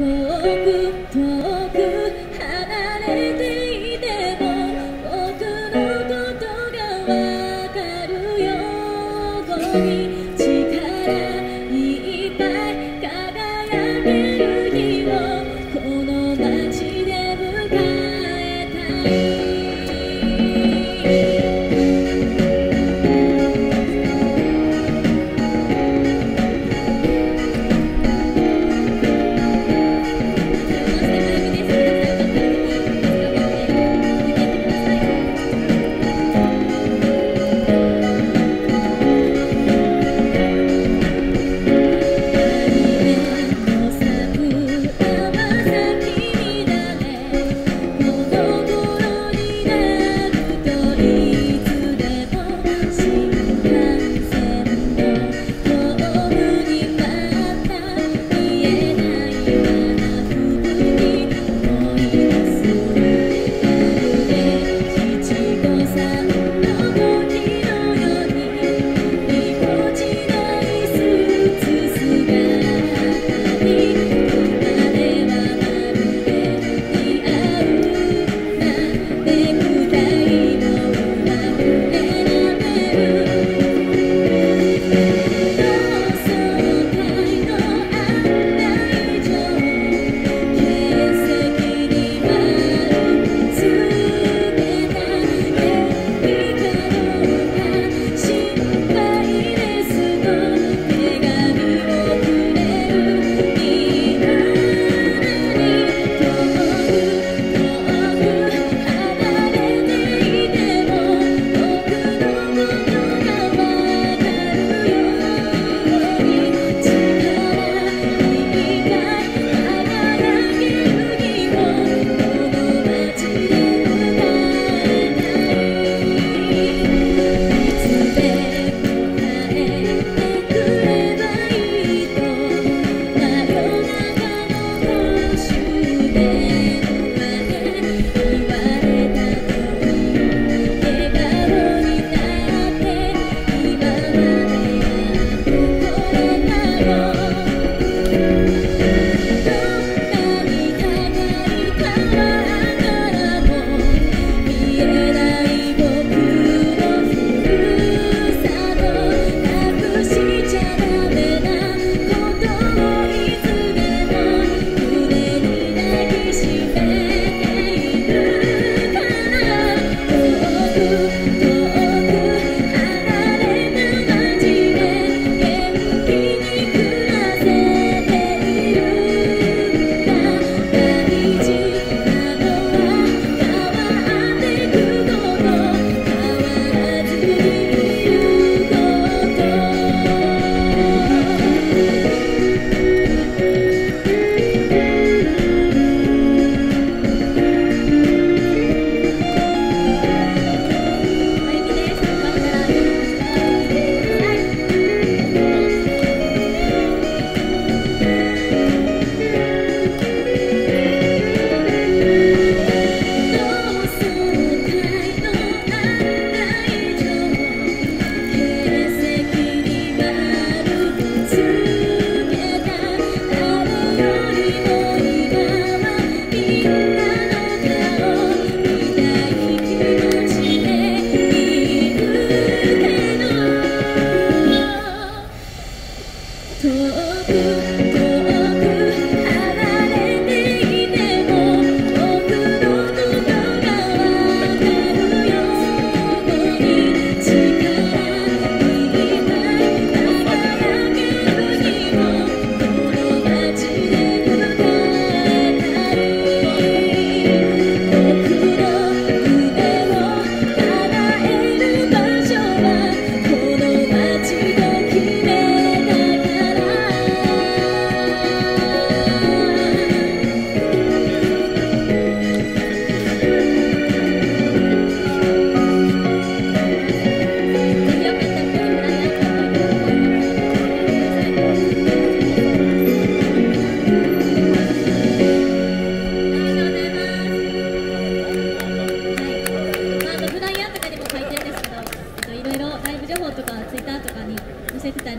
遠く遠く離れていても僕のことがわかるように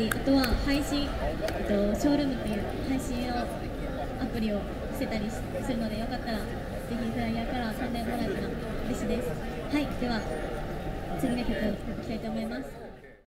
りあとは配信、えっと、ショールームっていう配信をアプリをしてたりするのでよかったらぜひフライヤーから遊んでもらえたら嬉しいです。はいでは次の曲を聴きたいと思います。